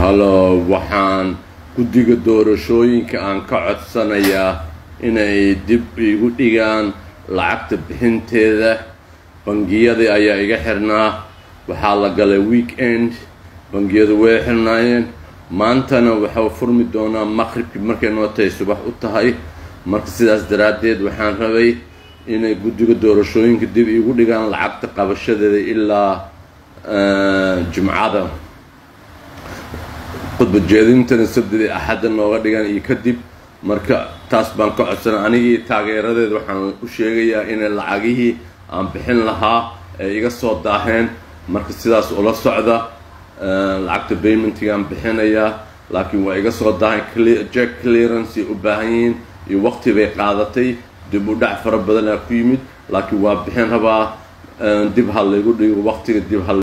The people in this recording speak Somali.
halo waxaan guddiga doorashooyinka aan ka codsanayaa inay dib igu dhigaan lacagta bixinteeda. Bangiyadii ayaa iga xirnaa. Waxaa la galay weekend. Bangiyadu way xirnaayeen. Maantana waxau furmi doonaa maqribkii markay noo tahay subax u tahay. Marka sidaas daraaddeed waxaan rabay inay guddiga doorashooyinka dib igu dhigaan lacagta qabashadeeda ilaa jimcada khudbad jeedintana sabdidii axadda nooga dhigan iyo kadib marka taas baan ka codsana anigii taageeradeed waxaan u sheegayaa inay lacagihii aan bixin lahaa ay iga soo daaheen. Marka sidaas ula socda lacagta baymentigaan bixinayaa laakiin waa iga soo daahayn jack clearance ay u baahan yihiin iyo waqti bay qaadatay. Dib u dhac fara badanaa ku yimid laakiin waa bixin rabaa dib ha laygu dhigo waqtiga dib ha